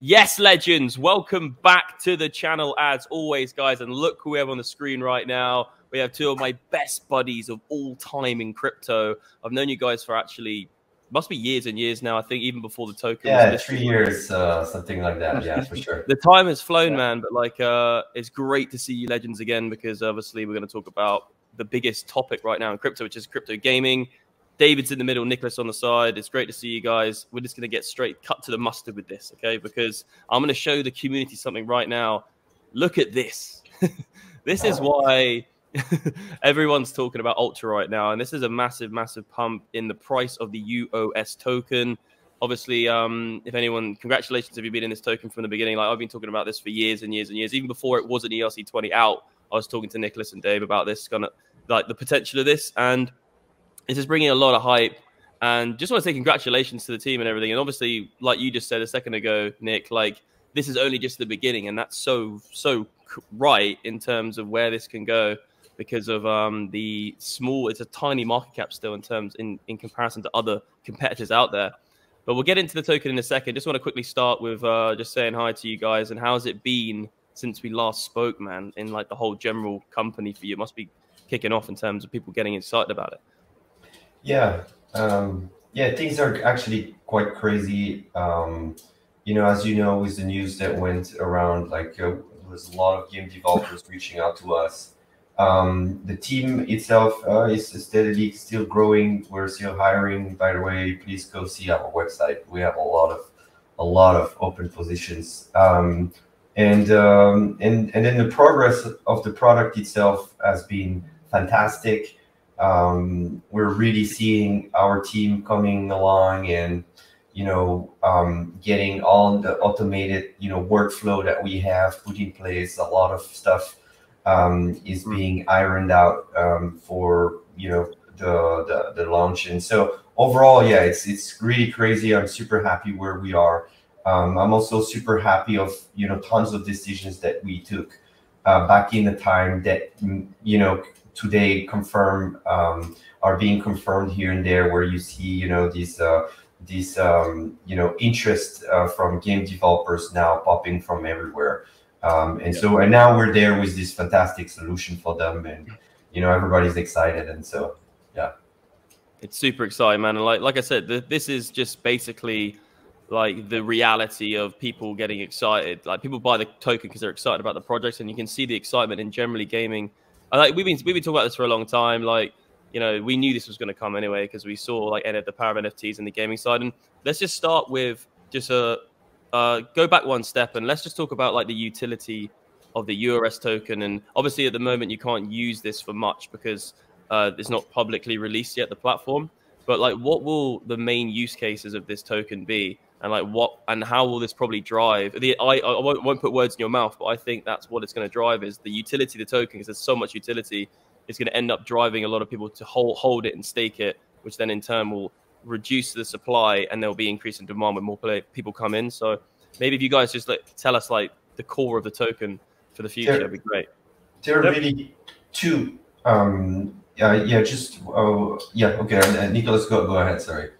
Yes, legends, welcome back to the channel as always, guys. And look who we have on the screen right now. We have two of my best buddies of all time in crypto. I've known you guys for actually must be years and years now. I think even before the token. Yeah, three years, uh, something like that. Yeah, for sure. the time has flown, yeah. man. But like, uh, it's great to see you legends again because obviously we're going to talk about the biggest topic right now in crypto, which is crypto gaming. David's in the middle, Nicholas on the side. It's great to see you guys. We're just going to get straight cut to the mustard with this, okay? Because I'm going to show the community something right now. Look at this. this is why everyone's talking about Ultra right now, and this is a massive, massive pump in the price of the UOS token. Obviously, um, if anyone, congratulations if you've been in this token from the beginning. Like I've been talking about this for years and years and years, even before it was an ERC20 out. I was talking to Nicholas and Dave about this kind of like the potential of this, and it's just bringing a lot of hype. And just want to say congratulations to the team and everything. And obviously, like you just said a second ago, Nick, like this is only just the beginning, and that's so so right in terms of where this can go because of um, the small. It's a tiny market cap still in terms in in comparison to other competitors out there. But we'll get into the token in a second. Just want to quickly start with uh, just saying hi to you guys and how's it been since we last spoke, man? In like the whole general company for you, it must be kicking off in terms of people getting excited about it. Yeah, um, yeah, things are actually quite crazy. Um, you know, as you know, with the news that went around, like uh, there was a lot of game developers reaching out to us. Um, the team itself uh, is steadily still growing. We're still hiring. By the way, please go see our website. We have a lot of a lot of open positions. Um, and um, and and then the progress of the product itself has been fantastic um, we're really seeing our team coming along and you know um, getting all the automated you know workflow that we have put in place. A lot of stuff um, is hmm. being ironed out um, for you know the, the the launch. And so overall yeah it's it's really crazy. I'm super happy where we are. Um, i'm also super happy of you know tons of decisions that we took uh, back in the time that you know today confirm um, are being confirmed here and there, where you see you know these uh, these um, you know interest uh, from game developers now popping from everywhere. Um, and yeah. so and now we're there with this fantastic solution for them, and you know everybody's excited, and so yeah, it's super exciting, man. And like like I said, the, this is just basically like the reality of people getting excited. Like people buy the token because they're excited about the projects, and you can see the excitement in generally gaming like we've been we've been talking about this for a long time. Like you know, we knew this was going to come anyway because we saw like the power of NFTs in the gaming side. And let's just start with just a uh, go back one step and let's just talk about like the utility of the UOS token. And obviously, at the moment, you can't use this for much because uh, it's not publicly released yet the platform. But like, what will the main use cases of this token be? And like what and how will this probably drive the i i won't, won't put words in your mouth but i think that's what it's going to drive is the utility of the token because there's so much utility is going to end up driving a lot of people to hold hold it and stake it which then in turn will reduce the supply and there'll be increase in demand when more play, people come in. So maybe if you guys just like tell us like the core of the token for the future there, that'd be great. There are yep. really two um yeah yeah just oh yeah okay uh, nicholas go go ahead sorry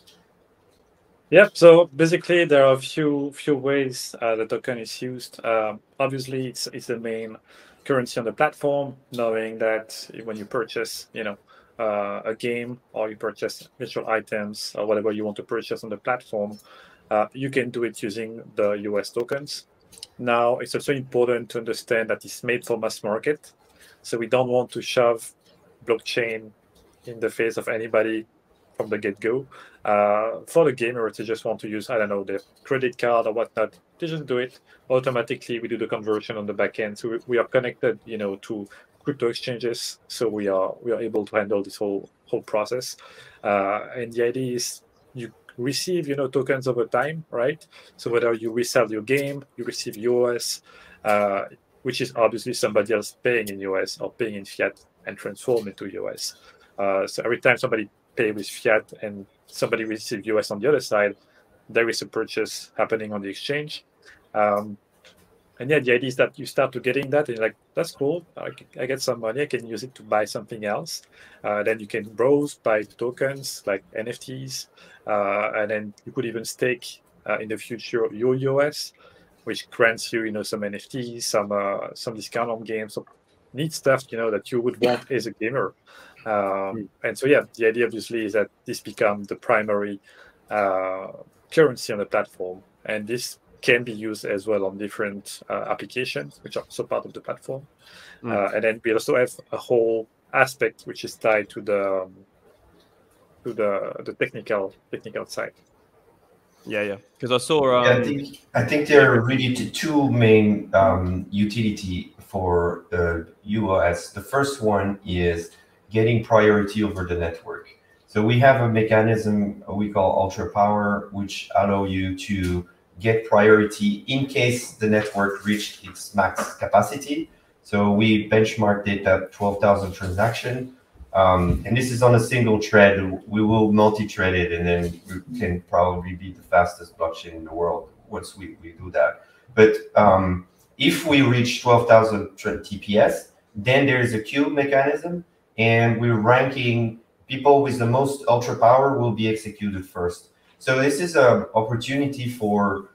yeah, so basically there are a few few ways uh, the token is used. Um, obviously, it's it's the main currency on the platform. Knowing that when you purchase, you know, uh, a game or you purchase virtual items or whatever you want to purchase on the platform, uh, you can do it using the UOS tokens. Now, it's also important to understand that it's made for mass market, so we don't want to shove blockchain in the face of anybody from the get go. Uh, for the gamer, they just want to use, I don't know, their credit card or whatnot, they just do it automatically. We do the conversion on the back end. So we, we are connected, you know, to crypto exchanges. So we are we are able to handle this whole whole process. Uh, and the idea is you receive, you know, tokens over time, right? So whether you resell your game, you receive UOS. uh, which is obviously somebody else paying in UOS or paying in fiat and transform into UOS. Uh, so every time somebody pay with fiat and somebody receives UOS on the other side, there is a purchase happening on the exchange. Um, and yeah, the idea is that you start to getting that, and like, that's cool. I, I get some money. I can use it to buy something else. Uh, then you can browse, buy tokens like NFTs, uh, and then you could even stake uh, in the future your UOS, which grants you, you know, some NFTs, some uh, some discount on games, some neat stuff, you know, that you would want as a gamer. Um, hmm. and so, yeah, the idea obviously is that this becomes the primary uh, currency on the platform, and this can be used as well on different uh, applications, which are also part of the platform. Mm. Uh, and then we also have a whole aspect which is tied to the um, to the the technical technical side. Yeah, yeah. Because I saw. Um... Yeah, I think I think there are really two main um, utility for the UOS. The first one is getting priority over the network. So we have a mechanism we call ultra power, which allow you to get priority in case the network reached its max capacity. So we benchmarked it at 12,000 transaction. Um, and this is on a single thread. We will multi-thread it, and then we can probably be the fastest blockchain in the world once we, we do that. But um, if we reach 12,000 TPS, then there is a queue mechanism, and we're ranking people with the most ultra power will be executed first. So this is an opportunity for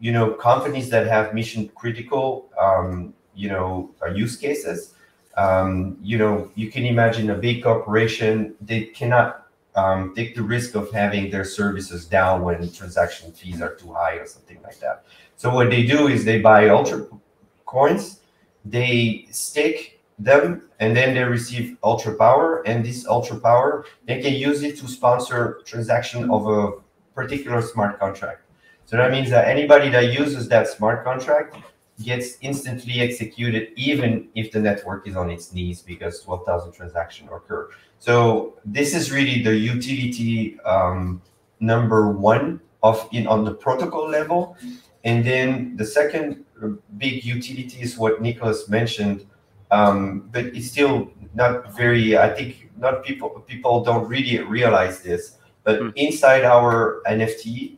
you know companies that have mission critical um, you know uh, use cases. Um, you know you can imagine a big corporation they cannot um, take the risk of having their services down when transaction fees are too high or something like that. So what they do is they buy ultra coins, they stake them, and then they receive ultra power. And this ultra power, they can use it to sponsor transaction of a particular smart contract. So that means that anybody that uses that smart contract gets instantly executed, even if the network is on its knees because 12,000 transactions occur. So this is really the utility um, number one of in on the protocol level. And then the second big utility is what Nicholas mentioned, um, but it's still not very. I think not people people don't really realize this. But mm. inside our NFT,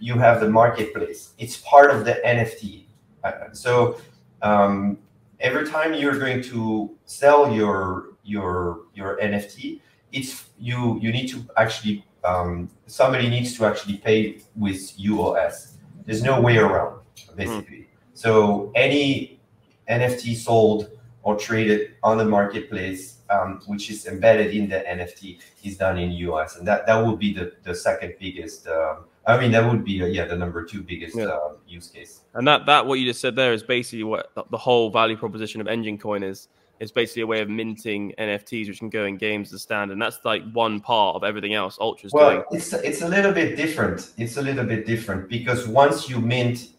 you have the marketplace. It's part of the NFT. Uh, so um, every time you're going to sell your your your NFT, it's you you need to actually um, somebody needs to actually pay with UOS. There's no way around basically. Mm. So any NFT sold or traded on the marketplace um, which is embedded in the NFT, is done in UOS, and that that would be the the second biggest. Um, I mean, that would be uh, yeah the number two biggest yeah. uh, use case. And that that what you just said there is basically what the whole value proposition of Enjin Coin is. It's basically a way of minting NFTs, which can go in games as standard. And that's like one part of everything else Ultra's well, doing. it's it's a little bit different. It's a little bit different because once you mint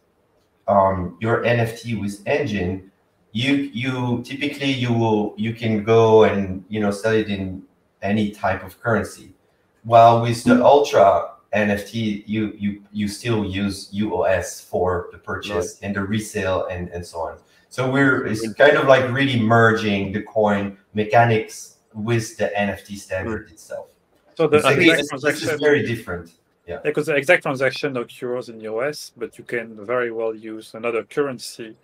um, your NFT with Enjin, you you typically you will you can go and you know sell it in any type of currency. While with the ultra nft you you you still use uos for the purchase right. and the resale and and so on. So we're it's kind of like really merging the coin mechanics with the nft standard mm. itself. So the exact transaction is very different. Yeah. Because the exact transaction occurs in uos but you can very well use another currency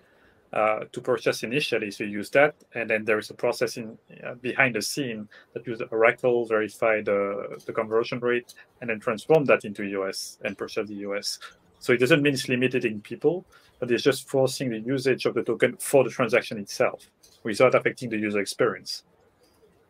uh, to purchase initially. So you use that, and then there is a process in uh, behind the scene that use Oracle verify the the conversion rate, and then transform that into UOS and purchase the UOS. So it doesn't mean it's limiting people, but it's just forcing the usage of the token for the transaction itself, without affecting the user experience.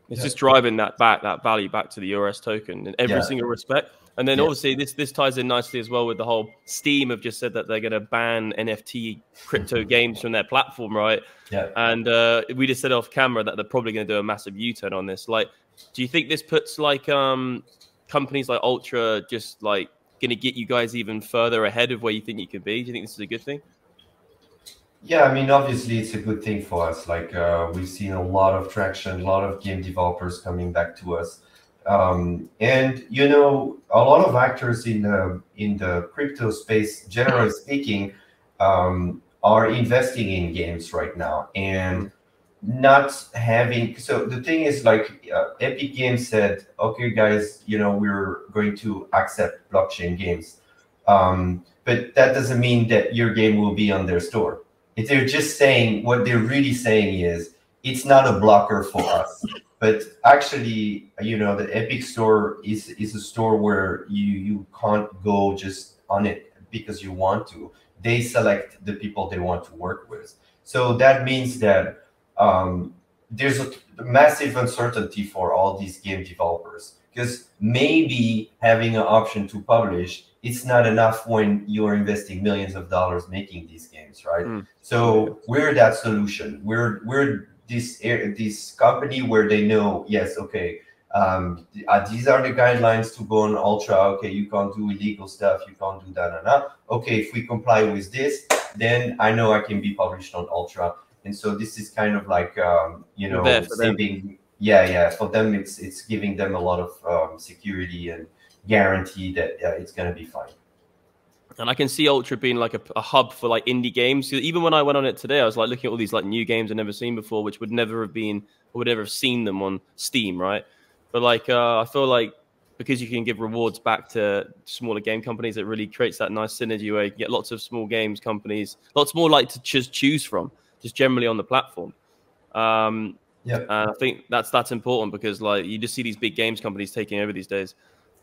It's yeah. just driving that back, that value back to the UOS token in every yeah. single respect. And then yeah. obviously this this ties in nicely as well with the whole Steam have just said that they're going to ban NFT crypto games from their platform, right? Yeah. And uh, we just said off camera that they're probably going to do a massive U-turn on this. Like, do you think this puts like um companies like Ultra just like going to get you guys even further ahead of where you think you could be? Do you think this is a good thing? Yeah, I mean, obviously, it's a good thing for us. Like, uh, we've seen a lot of traction, a lot of game developers coming back to us. Um, and you know, a lot of actors in the in the crypto space, generally speaking, um, are investing in games right now and not having. So the thing is, like uh, Epic Games said, okay, guys, you know, we're going to accept blockchain games, um, but that doesn't mean that your game will be on their store. If they're just saying what they're really saying is, it's not a blocker for us but actually you know the epic store is is a store where you you can't go just on it because you want to they select the people they want to work with. So that means that um, there's a massive uncertainty for all these game developers because maybe having an option to publish it's not enough when you're investing millions of dollars making these games right mm. so we're that solution we're we're this this company where they know yes okay um, uh, these are the guidelines to go on ultra okay you can't do illegal stuff you can't do that and that okay if we comply with this then i know i can be published on ultra. And so this is kind of like um, you know saving yeah yeah for them it's it's giving them a lot of um, security and guarantee that uh, it's going to be fine and I can see Ultra being like a, a, hub for like indie games. Even when I went on it today, I was like looking at all these like new games I've never seen before, which would never have been or would never have seen them on Steam, right? But like, uh, I feel like because you can give rewards back to smaller game companies, it really creates that nice synergy where you get lots of small games companies, lots more like to just choose from, just generally on the platform. Um, yeah, and I think that's that's important because like you just see these big games companies taking over these days.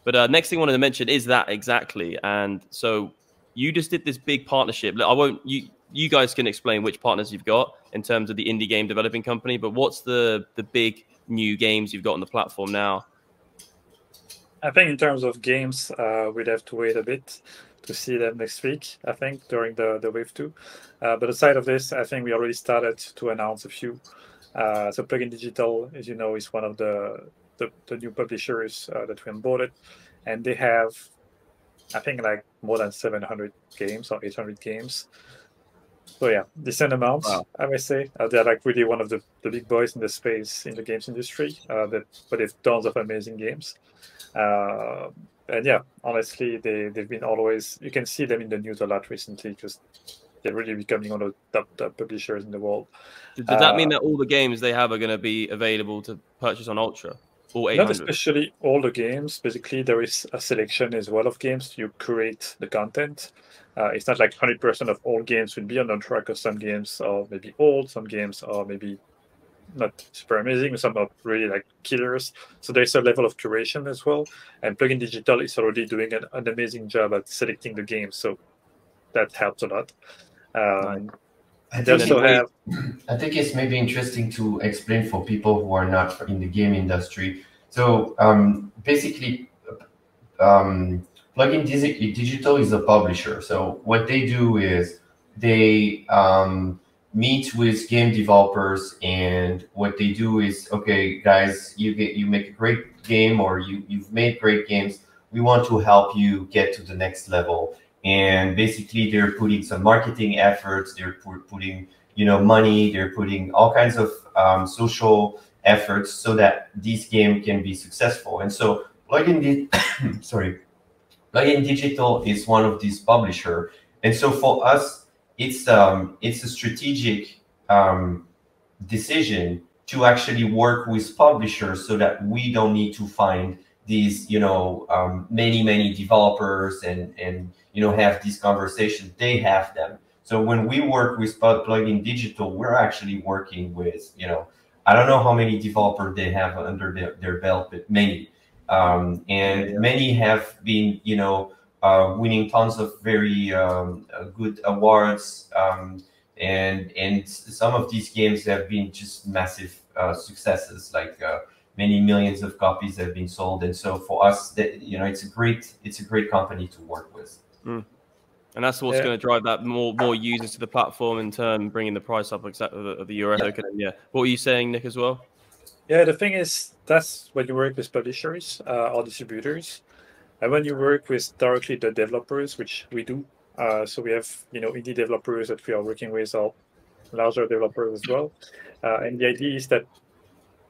But uh, next thing I wanted to mention is that exactly, and so you just did this big partnership. I won't you you guys can explain which partners you've got in terms of the indie game developing company, but what's the the big new games you've got on the platform now? I think in terms of games, uh, we'd have to wait a bit to see them next week. I think during the the wave two. Uh, but aside of this, I think we already started to announce a few. Uh, so Plug In Digital, as you know, is one of the the, the new publishers uh, that we onboarded, and they have I think like more than 700 games or 800 games. So yeah, decent amount, wow. I may say. Uh, they're like really one of the, the big boys in the space in the games industry. Uh, that but they've tons of amazing games. Uh, and yeah, honestly, they they've been always. You can see them in the news a lot recently because they're really becoming one of the top, top publishers in the world. Does that mean uh, that all the games they have are going to be available to purchase on Ultra? Not especially all the games. Basically, there is a selection as well of games. You create the content. Uh, it's not like 100% of all games will be on the track. because some games are maybe old, some games are maybe not super amazing, some are really like killers. So there's a level of curation as well. And Plug In Digital is already doing an, an amazing job at selecting the games. So that helps a lot. Um, I think, have... I think it's maybe interesting to explain for people who are not in the game industry. So um, basically, um, Plug In Digital is a publisher. So what they do is they um, meet with game developers, and what they do is, okay, guys, you get you make a great game, or you you've made great games. We want to help you get to the next level and basically they're putting some marketing efforts they're putting you know money they're putting all kinds of um, social efforts so that this game can be successful. And so plugin di- sorry Plug In Digital is one of these publisher. And so for us it's um it's a strategic um, decision to actually work with publishers so that we don't need to find these you know um, many many developers and and you know have these conversations they have them so when we work with Plug In Digital we're actually working with you know i don't know how many developers they have under their, their belt but many um, and yeah. many have been you know uh, winning tons of very um, uh, good awards um, and and some of these games have been just massive uh, successes like uh, many millions of copies have been sold and so for us that you know it's a great it's a great company to work with Mm. And that's what's yeah. going to drive that more more users to the platform in turn, bringing the price up exactly of the, of the euro yeah. token. Yeah. What were you saying, Nick, as well? Yeah, the thing is, that's when you work with publishers uh, or distributors, and when you work with directly the developers, which we do. Uh, so we have you know indie developers that we are working with, or larger developers as well. Uh, and the idea is that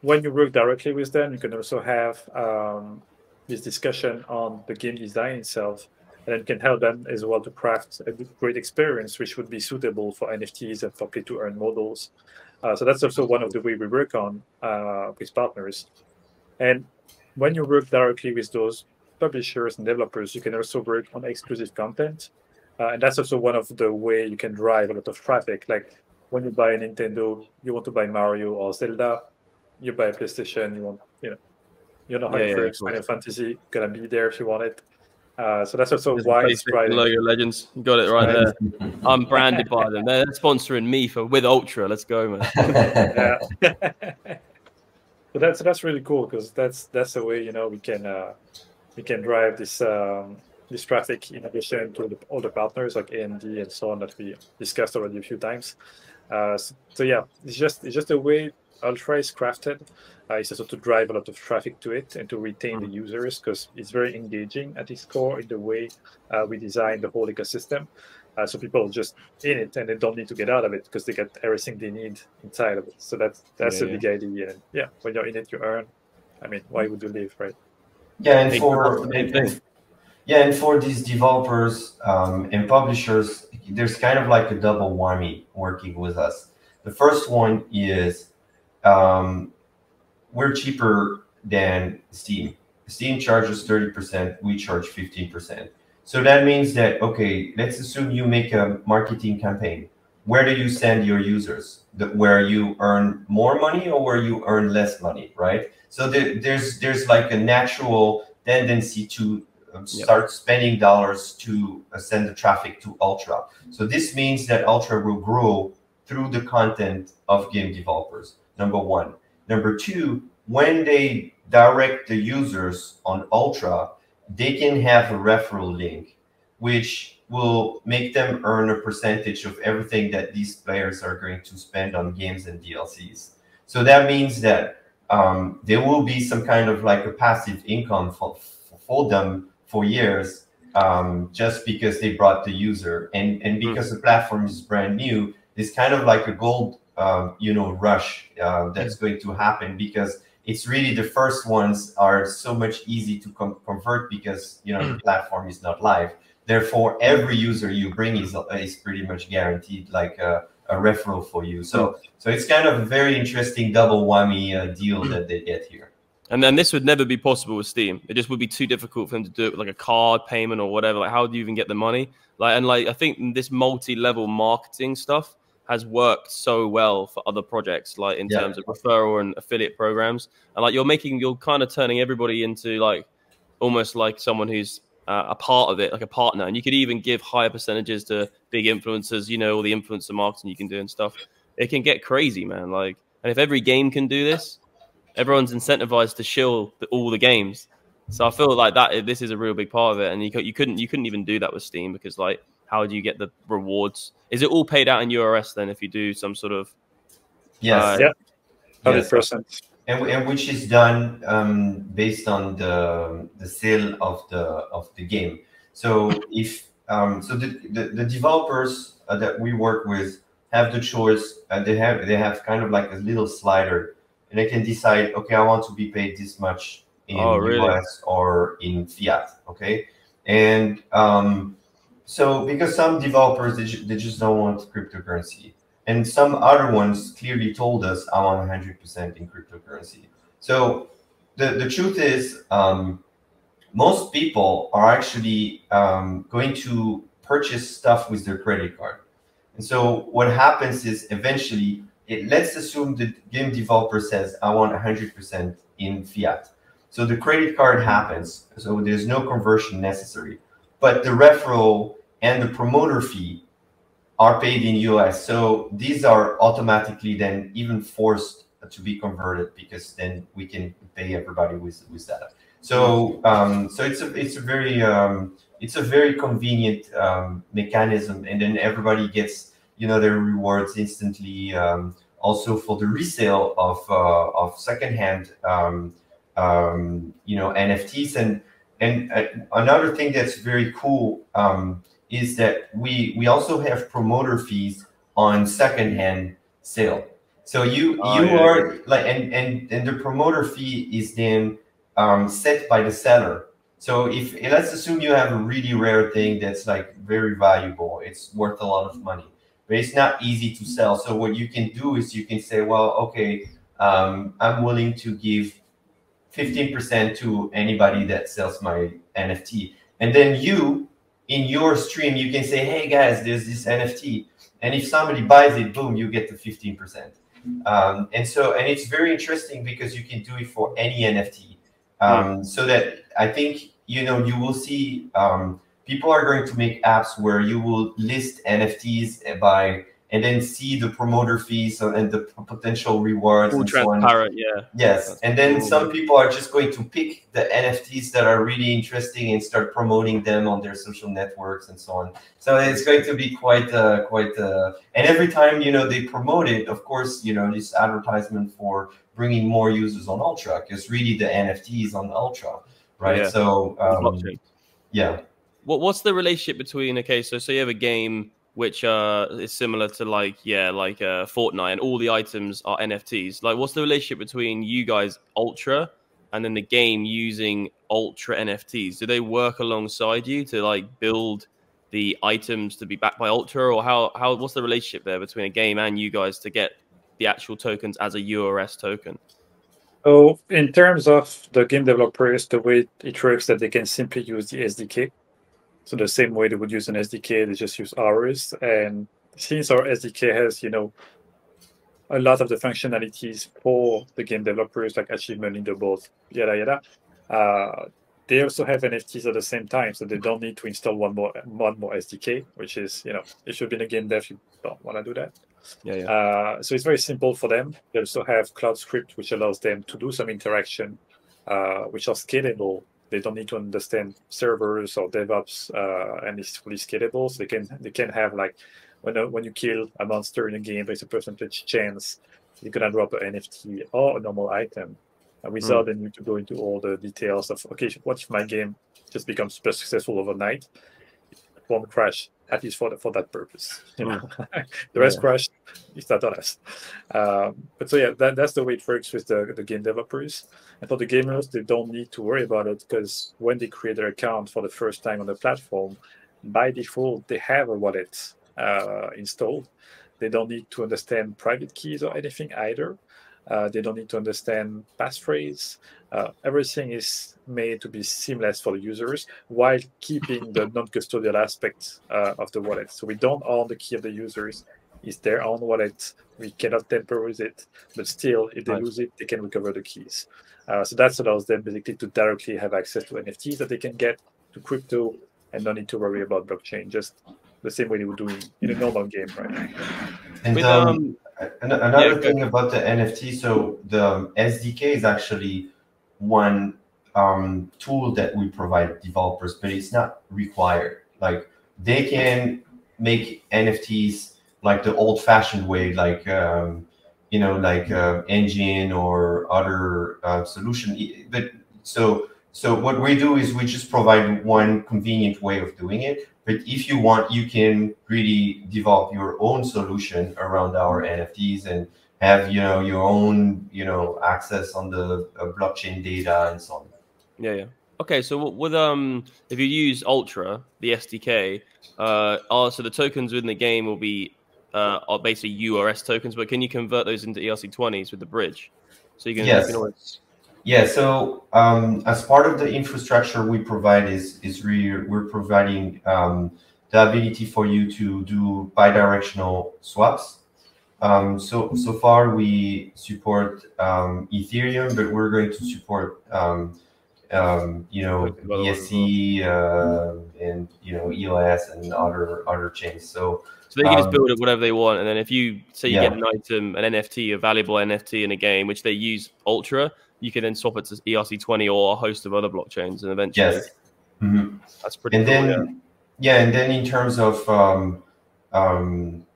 when you work directly with them, you can also have um, this discussion on the game design itself and it can help them as well to craft a great experience which would be suitable for NFTs and for play-to-earn models. Uh, so that's also one of the way we work on uh, with partners. And when you work directly with those publishers and developers, you can also work on exclusive content. Uh, and that's also one of the way you can drive a lot of traffic. Like when you buy a Nintendo, you want to buy Mario or Zelda. You buy a PlayStation, you want, you know, you know how yeah, it works. Yeah, Final Fantasy gonna be there if you want it. Uh, so that's also why it's driving. Logo Legends, you got it right there. I'm branded by them. They're sponsoring me for with Ultra. Let's go, man. yeah. but that's that's really cool because that's that's the way you know we can uh, we can drive this um, this traffic in addition to the, all the partners like AMD and so on that we discussed already a few times. Uh, so, so, yeah, it's just it's just the way Ultra is crafted. Uh, it's also to drive a lot of traffic to it and to retain the users because it's very engaging at its core in the way uh, we design the whole ecosystem. Uh, so people are just in it and they don't need to get out of it because they get everything they need inside of it. So that's that's yeah, a big idea. And yeah, when you're in it, you earn. I mean, why would you leave, right? Yeah, and for yeah, and for these developers um, and publishers, there's kind of like a double whammy working with us. The first one is um, we're cheaper than Steam. Steam charges 30%, we charge 15%. So that means that, okay, let's assume you make a marketing campaign. Where do you send your users? The, where you earn more money or where you earn less money, right? So there, there's there's like a natural tendency to um, start yep. spending dollars to uh, send the traffic to Ultra. So this means that Ultra will grow through the content of game developers. Number one. Number two, when they direct the users on Ultra, they can have a referral link, which will make them earn a percentage of everything that these players are going to spend on games and DLCs. So that means that um, there will be some kind of like a passive income for, for them for years um, just because they brought the user and and because mm. the platform is brand new. It's kind of like a gold um, you know rush uh, that's going to happen because it's really the first ones are so much easy to com convert because you know the platform is not live. Therefore, every user you bring is is pretty much guaranteed like a, a referral for you. So so it's kind of a very interesting double whammy uh, deal that they get here. And then this would never be possible with Steam. It just would be too difficult for them to do it with like a card payment or whatever. Like, how do you even get the money? Like, and like, I think this multi-level marketing stuff has worked so well for other projects, like in yeah. terms of referral and affiliate programs. And like you're making, you're kind of turning everybody into like almost like someone who's uh, a part of it, like a partner. And you could even give higher percentages to big influencers, you know, all the influencer marketing you can do and stuff. It can get crazy, man. Like, and if every game can do this, everyone's incentivized to shill the, all the games. So I feel like that this is a real big part of it. And you, you couldn't you couldn't even do that with Steam because like how do you get the rewards? Is it all paid out in UOS then if you do some sort of Yes. Uh, yeah. Hundred percent. And, and which is done um, based on the the sale of the of the game. So if um, so, the, the, the developers uh, that we work with have the choice. and they have they have kind of like a little slider, and they can decide. Okay, I want to be paid this much in oh, really? UOS or in fiat. Okay, and um, so because some developers they, they just don't want cryptocurrency. And some other ones clearly told us i want 100% in cryptocurrency. So the, the truth is um, most people are actually um, going to purchase stuff with their credit card. And so what happens is eventually it, let's assume the game developer says i want 100% in fiat. So the credit card happens. So there's no conversion necessary but the referral and the promoter fee are paid in UOS. So these are automatically then even forced to be converted because then we can pay everybody with with that. So um, so it's a it's a very um, it's a very convenient um, mechanism, and then everybody gets you know their rewards instantly. Um, also for the resale of uh, of secondhand um, um, you know NFTs and and uh, another thing that's very cool um, is that we we also have promoter fees on secondhand sale. So you oh, you yeah, are like and and and the promoter fee is then um, set by the seller. So if let's assume you have a really rare thing that's like very valuable, it's worth a lot of money, but it's not easy to sell. So what you can do is you can say, well, okay, um, I'm willing to give 15% to anybody that sells my NFT. And then you, in your stream, you can say, hey guys, there's this NFT. And if somebody buys it, boom, you get the 15%. Um, and so, and it's very interesting because you can do it for any NFT. Um, so that I think you know you will see um, people are going to make apps where you will list NFTs by and then see the promoter fees and the potential rewards Full and so on. transparent, yeah. Yes, That's and then cool. some people are just going to pick the NFTs that are really interesting and start promoting them on their social networks and so on. So it's going to be quite, uh, quite. Uh, and every time you know they promote it, of course, you know this advertisement for bringing more users on Ultra because really the NFTs on Ultra, right? Yeah. So um, yeah, What what's the relationship between okay, so so you have a game which uh is similar to like yeah like uh Fortnite and all the items are NFTs. Like what's the relationship between you guys Ultra and then the game using Ultra NFTs? Do they work alongside you to like build the items to be backed by Ultra or how how what's the relationship there between a game and you guys to get the actual tokens as a UOS token? So in terms of the game developers, the way it works that they can simply use the SDK. So the same way they would use an SDK, they just use ours. And since our SDK has, you know, a lot of the functionalities for the game developers, like achievement leaderboards, yada yada, uh, they also have NFTs at the same time, so they don't need to install one more one more SDK, which is, you know, if you've been a game dev, you don't want to do that. Yeah, yeah. Uh, so it's very simple for them. They also have Cloud Script, which allows them to do some interaction, uh, which are scalable. They don't need to understand servers or DevOps, uh, and it's fully scalable. So they can they can have like when a, when you kill a monster in a game, there's a percentage chance you're gonna drop an NFT or a normal item, uh, without the need to go into all the details of okay, what if my game just becomes super successful overnight? It won't crash at least for the, for that purpose. You know, the rest Yeah. crash it's not on us. Um, but so yeah, that, that's the way it works with the, the game developers. And for the gamers, they don't need to worry about it because when they create their account for the first time on the platform, by default they have a wallet uh, installed. They don't need to understand private keys or anything either. Uh, they don't need to understand passphrase. Uh, everything is made to be seamless for the users while keeping the non-custodial aspect uh, of the wallet. So we don't own the key of the users. It's their own wallet. We cannot tamper with it, but still, if they Nice. lose it, they can recover the keys. Uh, so that allows them basically to directly have access to NFTs that they can get to crypto and not need to worry about blockchain, just the same way they would do in, in a normal game, right? And With um, um Another Yeah, thing about the NFT, so the SDK is actually one um, tool that we provide developers, but it's not required. Like they can make NFTs like the old-fashioned way, like um, you know, like uh, Enjin or other uh, solution. But so so what we do is we just provide one convenient way of doing it. But if you want, you can really develop your own solution around our NFTs and have you know your own you know access on the uh, blockchain data and so on. Yeah, yeah. Okay, so with um, if you use Ultra, the SDK, uh, are so the tokens within the game will be uh are basically UOS tokens, but can you convert those into ERC20s with the bridge? So you can, Yes. you can always, Yeah. So um, as part of the infrastructure we provide is is really we're providing um, the ability for you to do bidirectional swaps. Um, so so far we support um, Ethereum, but we're going to support um, um, you know BSC uh, and you know EOS and other other chains. So so they can just build it whatever they want, and then if you say you Yeah. get an item, an NFT, a valuable NFT in a game, which they use Ultra, you can then swap it to ERC20 or a host of other blockchains, and eventually yes. Mhm. that's pretty and cool. then yeah. yeah. and then in terms of um, um,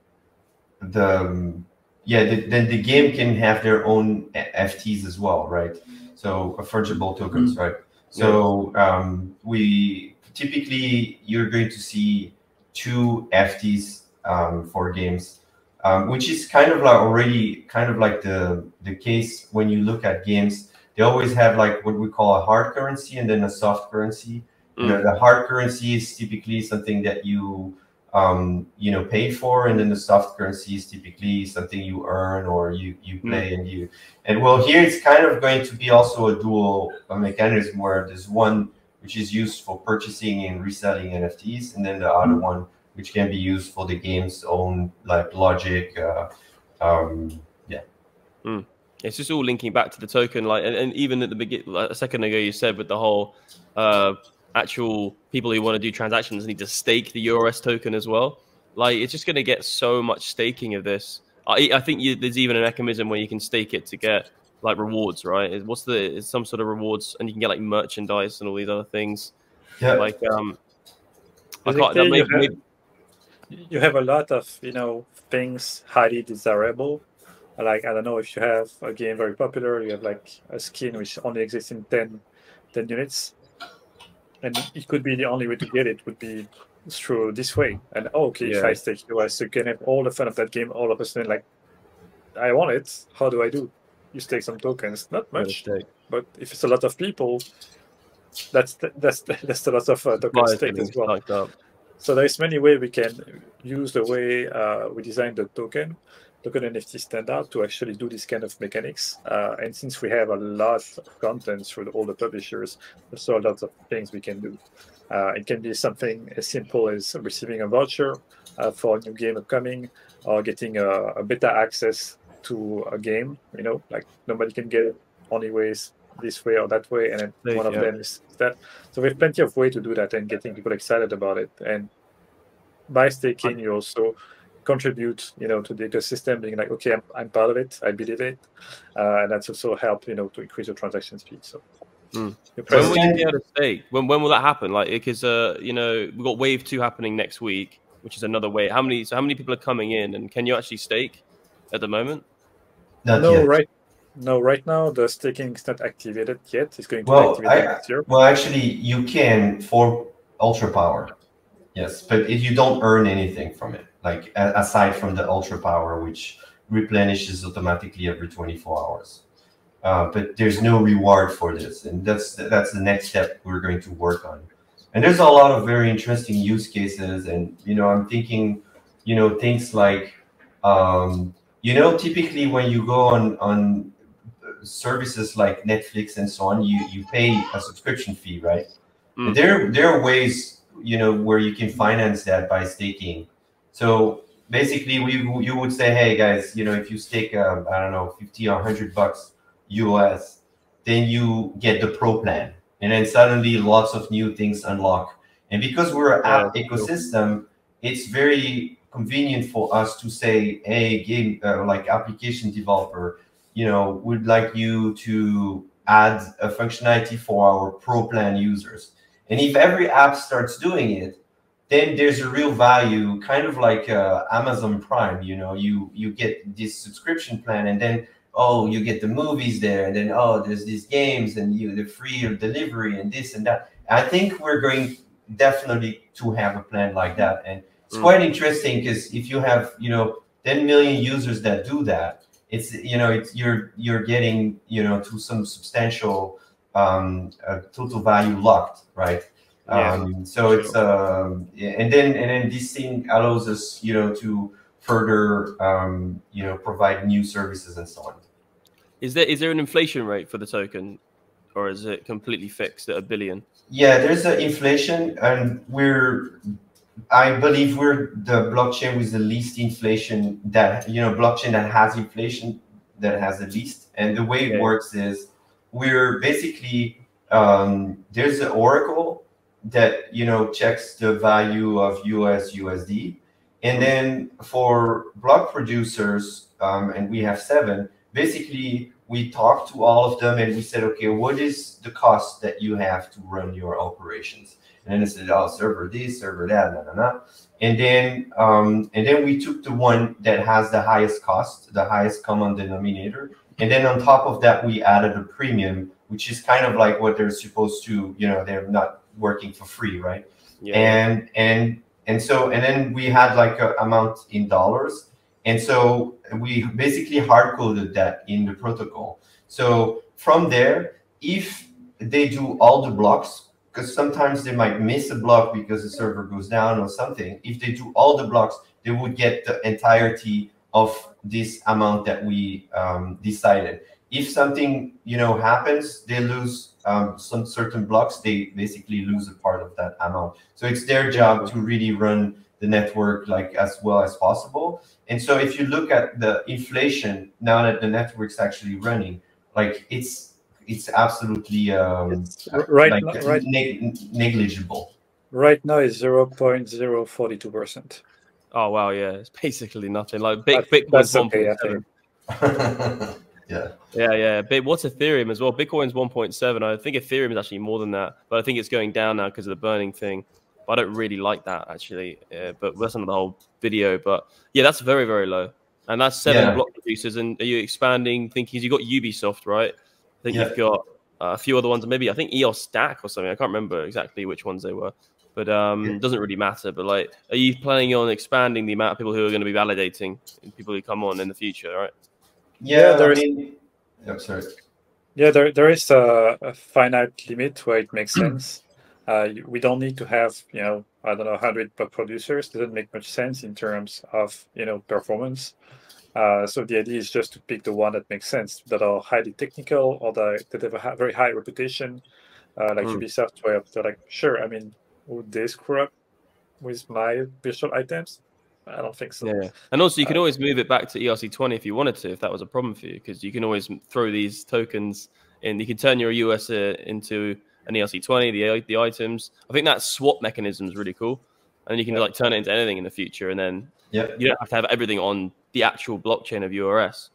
the yeah the, then the game can have their own FTs as well right so uh, fungible tokens right so um, we typically you're going to see two FTs um, for games um, which is kind of like already kind of like the the case when you look at games they always have like what we call a hard currency and then a soft currency you know, the hard currency is typically something that you um, you know pay for, and then the soft currency is typically something you earn or you you play and you and well here it's kind of going to be also a dual mechanism where there's one which is used for purchasing and reselling NFTs, and then the other one which can be used for the game's own like logic. Uh, um, yeah. It's just all linking back to the token like and, and even at the beginning like a second ago you said with the whole uh actual people who want to do transactions need to stake the UOS token as well. Like it's just going to get so much staking of this. I, I think you, there's even a mechanism where you can stake it to get like rewards, right? What's the it's some sort of rewards, and you can get like merchandise and all these other things. Yeah. Like um, I can't. That you may, have- may, you have a lot of you know things highly desirable like i don't know if you have a game very popular you have like a skin which only exists in 10, 10 units. And it could be the only way to get it would be through this way. And oh, okay if i stake us you can have all the fun of that game all of a sudden like i want it. How do i do? You stake some tokens. Not much. but if it's a lot of people that's the, that's the, that's a lot of uh, tokens staked as well. up. so there's many ways we can use the way uh, we design the token, token NFT standard to actually do this kind of mechanics. Uh, and since we have a lot of content through all the publishers, there's so lots of things we can do. Uh, it can be something as simple as receiving a voucher uh, for a new game upcoming, or getting a, a beta access to a game. You know, like nobody can get it only ways this way or that way, and then one of yeah. them is that. So we have plenty of way to do that and getting people excited about it. And by staking, you also contribute, you know, to the ecosystem, being like, okay, I'm, I'm part of it, I believe it, uh, and that's also help, you know, to increase your transaction speed. So, your When will you be able to stake? When when will that happen? Like because uh you know we've got wave two happening next week, which is another wave. How many so how many people are coming in and can you actually stake at the moment? Not no, yet. right. No, right now the staking is not activated yet. It's going to Well, be activated I- next year. Well, actually, you can for ultra power, yes, but if you don't earn anything from it, like aside from the ultra power, which replenishes automatically every 24 hours. Uh, but there's no reward for this, and that's that's the next step we're going to work on. And there's a lot of very interesting use cases, and you know, I'm thinking, you know, things like, um, you know, typically when you go on on services like Netflix and so on, you you pay a subscription fee, right? Mm. There there are ways you know where you can finance that by staking. So basically, we you would say, hey guys, you know, if you stake, um, I don't know, fifty or hundred bucks UOS, then you get the pro plan, and then suddenly lots of new things unlock. And because we're an app ecosystem, it's very convenient for us to say, hey, game uh, like application developer, you know, would like you to add a functionality for our pro plan users. And if every app starts doing it, then there's a real value, kind of like uh, Amazon Prime. You know, you you get this subscription plan, and then oh, you get the movies there, and then oh, there's these games, and you the free delivery, and this and that. I think we're going definitely to have a plan like that, and it's Mm. quite interesting because if you have you know 10 million users that do that, it's you know it's you're you're getting you know to some substantial um, uh, total value locked, right? Yeah. Um, so it's um, and then and then this thing allows us you know to further um, you know provide new services and so on. Is there is there an inflation rate for the token, or is it completely fixed at a billion? Yeah, there's an inflation, and we're, I believe we're the blockchain with the least inflation that, you know, blockchain that has inflation that has the least. And the way Okay. it works is we're basically, um, there's an oracle that, you know, checks the value of UOS USD. And then for block producers, um, and we have seven, basically we talked to all of them and we said, okay, what is the cost that you have to run your operations? And then they said, oh, server this, server that, na na na. And then, um, and then we took the one that has the highest cost, the highest common denominator. And then on top of that, we added a premium, which is kind of like what they're supposed to, you know, they're not working for free, right? Yeah. and and and so and then we had like a amount in dollars and so we basically hard coded that in the protocol so from there if they do all the blocks because sometimes they might miss a block because the server goes down or something if they do all the blocks they would get the entirety of this amount that we um, decided if something you know happens they lose um, some certain blocks they basically lose a part of that amount so it's their job to really run the network like as well as possible and so if you look at the inflation now that the network's actually running like it's it's absolutely um, It's right like, right- neg- negligible. Right now it's zero point zero forty two percent. Oh wow, yeah, it's basically nothing. Like big That's- Bitcoin's that's okay, I 1.7. yeah. Yeah, yeah. But what's Ethereum as well? Bitcoin's 1.7. I think Ethereum is actually more than that, but I think it's going down now because of the burning thing. But I don't really like that actually. Uh, but that's another whole video. But yeah, that's very very low, and that's seven Yeah. block producers. And are you expanding? Thinking you got Ubisoft, right? I think Yeah. you've got uh, a few other ones, maybe I think EOS Stack or something. I can't remember exactly which ones they were. But um, Yeah. it doesn't really matter. But like, are you planning on expanding the amount of people who are going to be validating people who come on in the future? Right? Yeah, there I is- mean, I'm sorry. Yeah, there there is a, a finite limit where it makes sense. Uh, we don't need to have you know I don't know hundred per producers. Doesn't make much sense in terms of you know performance. Uh, so the idea is just to pick the one that makes sense, that are highly technical or that, that have a hi- very high reputation, uh, like Mm. Ubisoft, where they're like, sure, I mean, would they screw up with my visual items? I don't think so. Yeah, and also you can Uh, always move it back to ERC20 if you wanted to, if that was a problem for you, because you can always throw these tokens in. You can turn your UOS uh, into an ERC20, the the items. I think that swap mechanism is really cool, and you can Yeah. like turn it into anything in the future, and then yeah, you don't have to have everything on the actual blockchain of UOS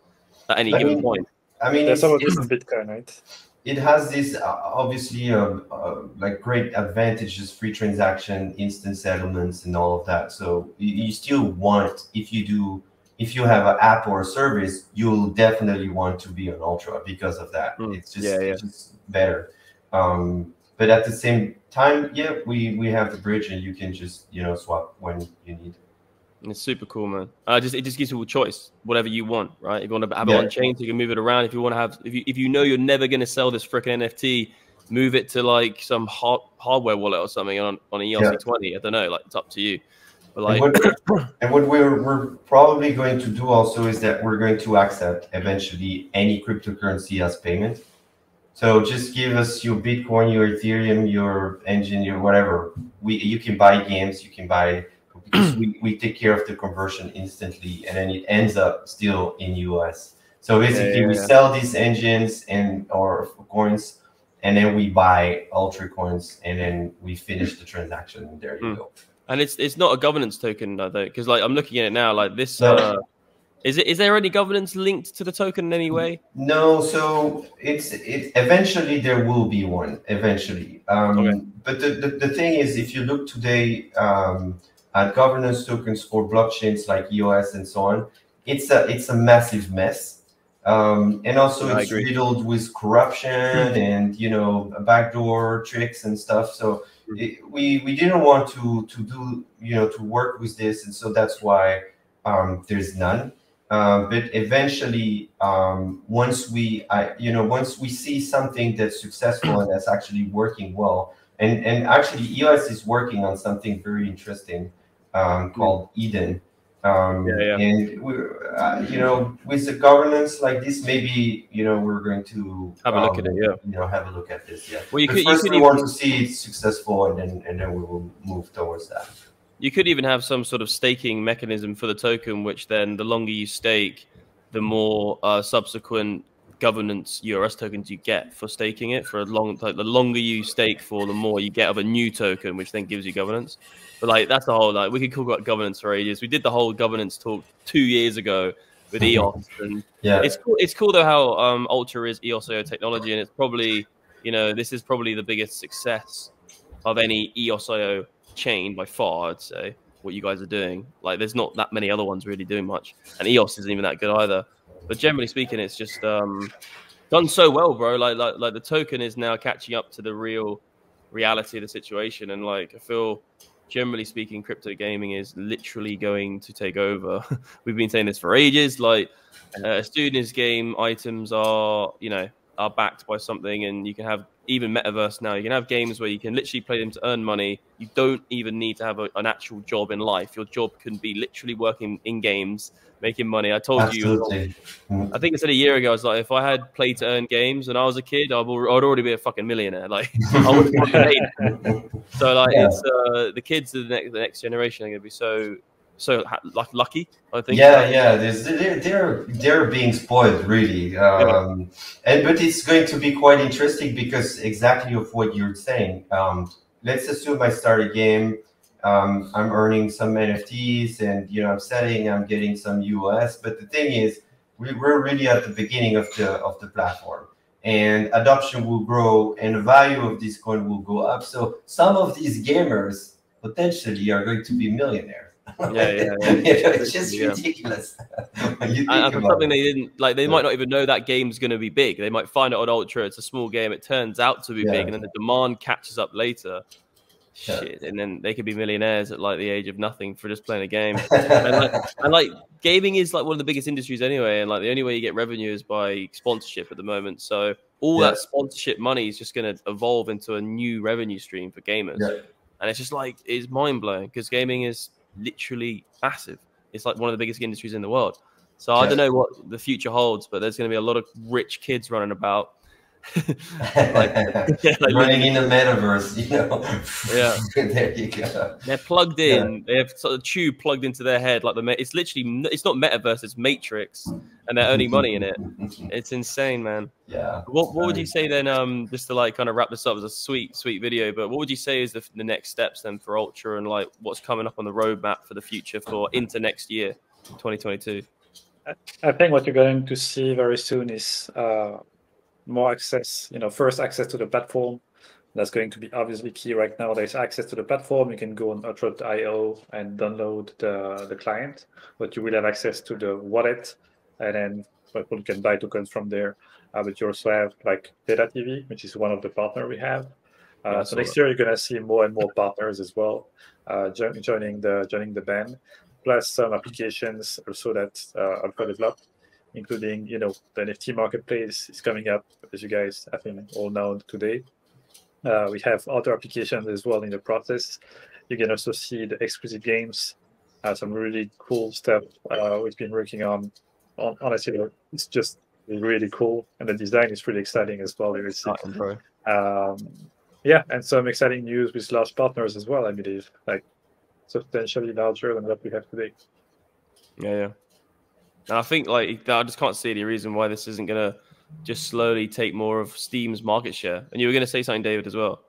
at any I given mean, point. I mean, There's it's, some of it's, this in Bitcoin, right? It has this uh, obviously um, uh, like great advantages free transaction instant settlements and all of that. So you, you still want if you do if you have an app or a service you'll definitely want to be on ultra because of that. Mm, it's just yeah, yeah. just better. Um, but at the same time yeah we we have the bridge and you can just you know swap when you need It's super cool, man. Uh, just it just gives you a choice, whatever you want, right? If you want to have it on chain, you can move it around. If you want to have, if you if you know you're never going to sell this freaking NFT, move it to like some hard, hardware wallet or something on on a ERC20. I don't know, like it's up to you. But like, and what, and what we're, we're probably going to do also is that we're going to accept eventually any cryptocurrency as payment. So just give us your Bitcoin, your Ethereum, your Enjin, your whatever. We you can buy games, you can buy we, we take care of the conversion instantly and then it ends up still in UOS. So basically yeah, we yeah. sell these Enjins and or coins and then we buy ultra coins and then we finish the transaction and there you Hmm. go. and it's it's not a governance token though, because like I'm looking at it now, like this. No. Uh, is it is there any governance linked to the token in any way? No, so it's it eventually there will be one eventually. Um, Okay. But the, the, the thing is, if you look today um, at governance tokens for blockchains like EOS and so on, it's a it's a massive mess, um, and also it's riddled with corruption and you know backdoor tricks and stuff. So Hmm. it, we we didn't want to to do you know to work with this, and so that's why um, there's none. Uh, but eventually, um, once we, I, you know, once we see something that's successful and that's actually working well, and and actually EOS is working on something very interesting um, called Eden. Um, Yeah, yeah. And we, uh, you know, with the governance like this, maybe you know we're going to Have a look at um, it, yeah. You know, have a look at this. Yeah. Well, you But could you could we even, want to see it successful, and then and then we will move towards that. you could even have some sort of staking mechanism for the token, which then the longer you stake, the more uh, subsequent governance UOS tokens you get for staking it. For a long, like the longer you stake for, the more you get of a new token, which then gives you governance. But like that's the whole like we could talk about governance for ages. We did the whole governance talk two years ago with. EOS, and Yeah. it's cool. It's cool though how um, Ultra is EOSIO technology, and it's probably you know this is probably the biggest success of any EOSIO chain by far. I'd say what you guys are doing. Like, there's not that many other ones really doing much, and EOS isn't even that good either. But generally speaking, it's just um, done so well, bro. Like, like, like the token is now catching up to the real reality of the situation, and like I feel. Generally speaking, crypto gaming is literally going to take over. We've been saying this for ages. Like, uh, students game items are you know are backed by something and you can have even metaverse now. You can have games where you can literally play them to earn money. You don't even need to have a, an actual job in life. Your job can be literally working in games making money. I told you i think i said a year ago i was like if i had play to earn games when i was a kid i'd, I'd already be a fucking millionaire. Like i would have fucking made it. so like Yeah. it's uh the kids of the next, the next generation are going to be so so like lucky. I think. Yeah, yeah. they're they're they're being spoiled really, um, yeah. and but it's going to be quite interesting because exactly of what you're saying. Um, let's assume I start a game. Um, I'm earning some NFTs, and you know I'm selling. I'm getting some UOS, But the thing is, we, we're really at the beginning of the of the platform and adoption will grow and the value of this coin will go up. So some of these gamers potentially are going to be millionaires. Yeah, yeah, yeah. it's just yeah. ridiculous. and for something it. they didn't like, they yeah. might not even know that game's going to be big. They might find it on Ultra. It's a small game. It turns out to be yeah. big, and then the demand catches up later. Shit, and then they could be millionaires at like the age of nothing for just playing a game. and, like, and like gaming is like one of the biggest industries anyway, and like the only way you get revenue is by sponsorship at the moment. So all that sponsorship money is just going to evolve into a new revenue stream for gamers. And it's just like it's mind blowing because gaming is literally massive. It's like one of the biggest industries in the world. So I don't know what the future holds, but there's going to be a lot of rich kids running about like, yeah, like running in the metaverse, you know. Yeah, there you go. They're plugged in. Yeah. They have sort of tube plugged into their head, like the. It's literally. It's not metaverse. It's Matrix, and they're earning money in it. It's insane, man. Yeah. What What would you say then? Um, just to like kind of wrap this up as a sweet, sweet video. But what would you say is the, the next steps then for Ultra and like what's coming up on the roadmap for the future for into next year, 2022? I think what you're going to see very soon is uh, more access, you know, first access to the platform. That's going to be obviously key right now. There's access to the platform. You can go on Ultra.io and download the, the client, but you will have access to the wallet, and then people can buy tokens from there. Uh, but you also have like Data TV, which is one of the partner we have. Uh, yeah, so next year you're gonna see more and more partners as well uh, joining the joining the band, plus some applications also that uh, Alpha developed including you know the NFT marketplace is coming up, as you guys I think all know today. Uh, we have other applications as well in the process. You can also see the exclusive games, uh, some really cool stuff uh, we've been working on. on. Honestly, it's just really cool, and the design is really exciting as well. You see. Um, yeah, and some exciting news with large partners as well. I believe, like substantially larger than what we have today. Yeah, yeah. And I think like I just can't see any reason why this isn't gonna just slowly take more of Steam's market share. And you were gonna say something, David, as well.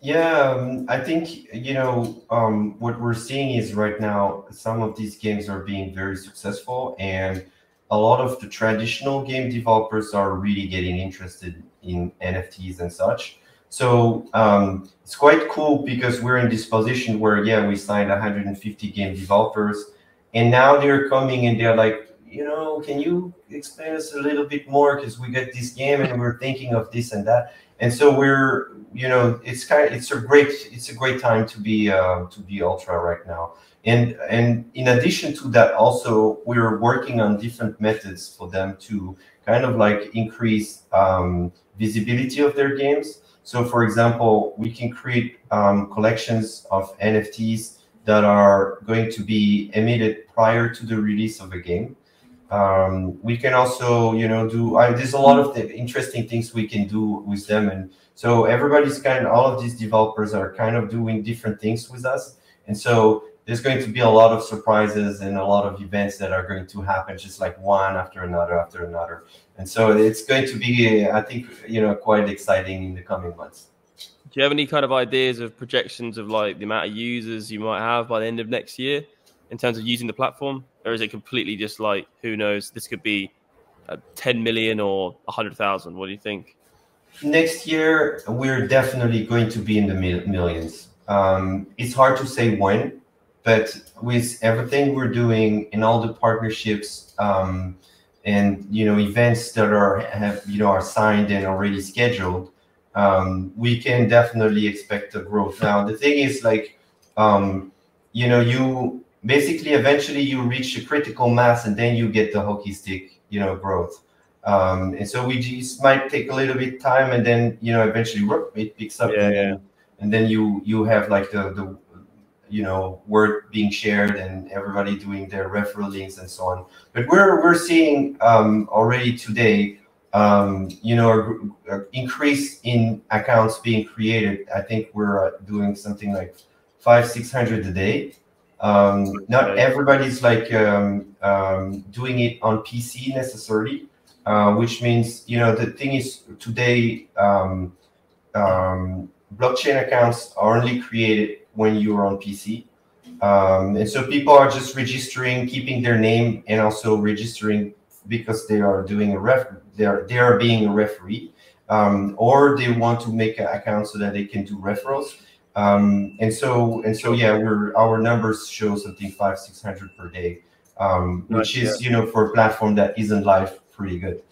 Yeah, um, I think you know um, what we're seeing is right now some of these games are being very successful, and a lot of the traditional game developers are really getting interested in NFTs and such. So um, it's quite cool because we're in this position where yeah, we signed 150 game developers, and now they're coming and they're like, you know, can you explain us a little bit more? Because we get this game and we're thinking of this and that. And so we're, you know, it's kind of, it's a great, it's a great time to be, uh, to be ultra right now. And, and in addition to that, also we're working on different methods for them to kind of like increase um, visibility of their games. So for example, we can create um, collections of NFTs that are going to be emitted prior to the release of a game. Um, we can also, you know, do. There's a lot of interesting things we can do with them, and so everybody's kind. Of, all of these developers are kind of doing different things with us, and so there's going to be a lot of surprises and a lot of events that are going to happen, just like one after another after another, and so it's going to be, I think, you know, quite exciting in the coming months. Do you have any kind of ideas of projections of like the amount of users you might have by the end of next year in terms of using the platform? or is it completely just like who knows? This could be uh, 10 million or 100,000. What do you think? Next year, we're definitely going to be in the millions. Um, it's hard to say when, but with everything we're doing and all the partnerships um, and you know events that are have you know are signed and already scheduled, um, we can definitely expect a growth. Now the thing is like um, you know you basically eventually you reach a critical mass and then you get the hockey stick you know growth. Um, and so we just might take a little bit time and then you know eventually it picks up. Yeah, and, yeah. and then you you have like the the you know word being shared and everybody doing their referral links and so on. But we're we're seeing um, already today um, you know increase in accounts being created. I think we're uh, doing something like five six hundred a day Um, not everybody's like um, um, doing it on PC necessarily, uh, which means you know the thing is today um, um, blockchain accounts are only created when you are on PC. Um, and so people are just registering, keeping their name, and also registering because they are doing a ref. They are they are being a referee, um, or they want to make an account so that they can do referrals. Um, and so and so yeah, we're our numbers show something five six hundred per day, um, which is you know for a platform that isn't live, pretty good.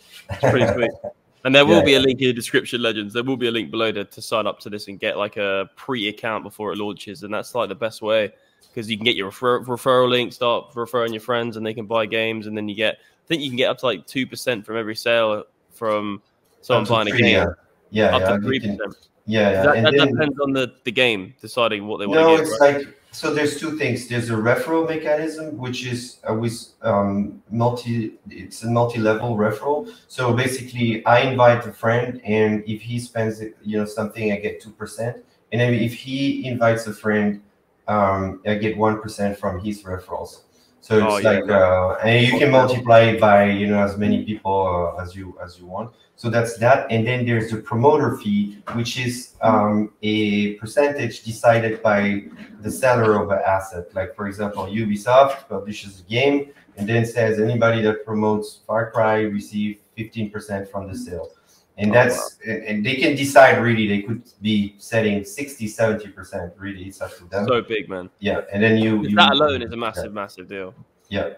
pretty sweet. And there will yeah, be a link in the description, legends. There will be a link below to, to sign up to this and get like a pre-account before it launches, and that's like the best way because you can get your refer- referral link, start referring your friends, and they can buy games, and then you get. I think you can get up to like two percent from every sale from someone buying a game. Yeah, yeah, up yeah, to three percent. Yeah, yeah. That, that then, depends on the, the game deciding what they want no, to get. It's right? like so. There's two things. There's a referral mechanism, which is uh, with um, multi. It's a multi-level referral. So basically, I invite a friend, and if he spends, you know, something, I get two percent. And then if he invites a friend, um, I get one percent from his referrals. So it's oh, yeah, like, uh, and you can multiply by you know as many people uh, as you as you want. So that's that, and then there's the promoter fee, which is um, a percentage decided by the seller of an asset. Like for example, Ubisoft publishes a game and then says anybody that promotes Far Cry receive 15% from the sale and oh, that's wow. and they can decide really they could be setting 60 70 percent really it's up to them. So big man. Yeah and then you, you that alone is a massive yeah. massive deal. Yeah.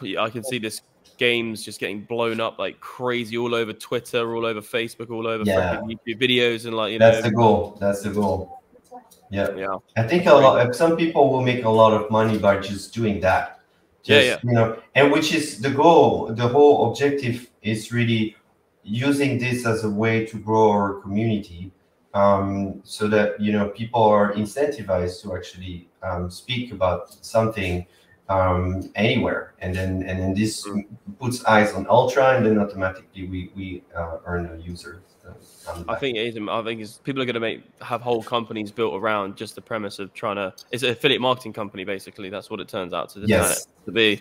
Yeah i can see this games just getting blown up like crazy all over twitter all over facebook all over yeah. youtube videos and like you that's know. the goal that's the goal. Yeah. Yeah. I think a lot some people will make a lot of money by just doing that. Just, yeah, yeah. you know and which is the goal the whole objective is really using this as a way to grow our community um, so that you know people are incentivized to actually um, speak about something um, anywhere and then and then this mm. puts eyes on ultra and then automatically we we uh, earn a user I think it is. I think it's, people are going to make have whole companies built around just the premise of trying to. It's an affiliate marketing company, basically. That's what it turns out to, yes. to be.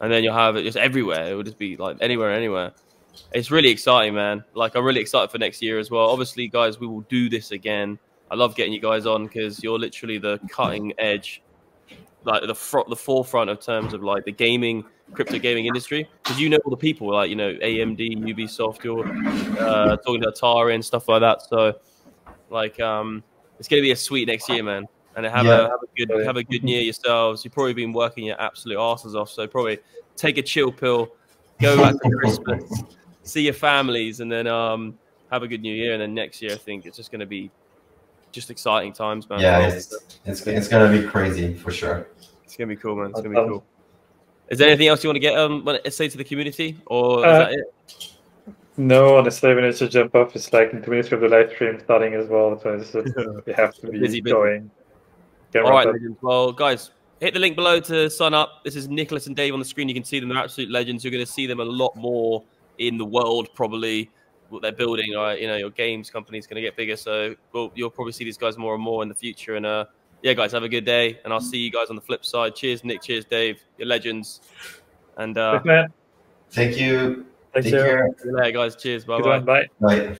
And then you'll have it just everywhere. It will just be like anywhere, anywhere it's really exciting, man. Like I'm really excited for next year as well. Obviously, guys, we will do this again. I love getting you guys on because you're literally the cutting edge, like the front, the forefront of terms of like the gaming, crypto gaming industry. Because you know all the people, like you know AMD, Ubisoft, you're uh, talking to Atari and stuff like that. So, like, um, it's gonna be a sweet next year, man. And have yeah. a have a good have a good year yourselves. You've probably been working your absolute asses off, so probably take a chill pill, go back to Christmas see your families, and then um, have a good new year. And then next year, I think it's just going to be just exciting times, man. Yeah, it's, it's, it's going to be crazy for sure. It's going to be cool, man. It's going to be cool. Is there anything else you want to get um say to the community, or uh, No, honestly, we need to jump off. It's like in two minutes of the live stream starting as well, so it's just, we have to be busy, going. All right, legends. Well, guys, hit the link below to sign up. This is Nicholas and Dave on the screen. You can see them; they're absolute legends. You're going to see them a lot more in the world probably what they're building right you know your games company is going to get bigger. So we'll, you'll probably see these guys more and more in the future. And uh yeah guys have a good day. And i'll see you guys on the flip side. Cheers nick. Cheers dave. You're legends. And uh thank you. Thanks, Take care. See you later, guys. Cheers. Bye bye bye. Bye